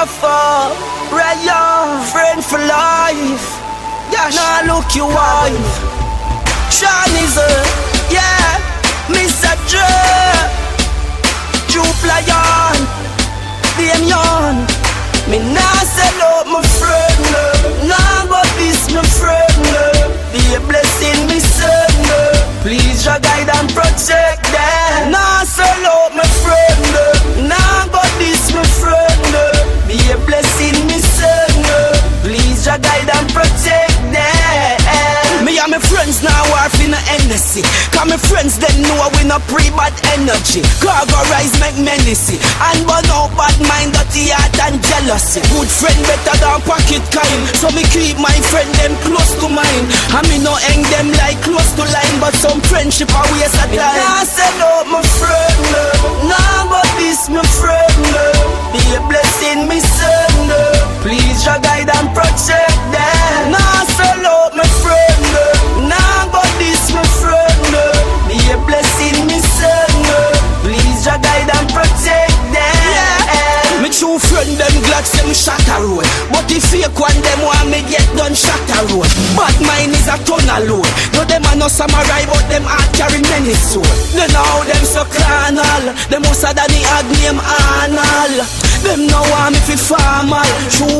Raya, friend for life. Yeah, now look your wife. Sean is a, yeah, Mr. Dre. Jupe Lion, Damien. Me nah sell out my friend, nah but this my friend. Be a blessing, me son. Please, your guide and protect them. Nah sell out my friend, Your guide and protect them. Me and my friends now war in a Hennessy Cause my friends them know we no pre-bad energy. Cargo rise make menacy And burn out bad mind, dirty heart and jealousy. Good friend better than pocket kind So me keep my friend them close to mine. And me no hang them like close to line But some friendship a waste of time Nah sell out shot a road. But the fake one them want me get done shot a road. Bad mind is a ton of load. No them a no samurai but them heart carry many soul. They know them so carnal. Them most of the hard name Arnold. Them no want me fi formal True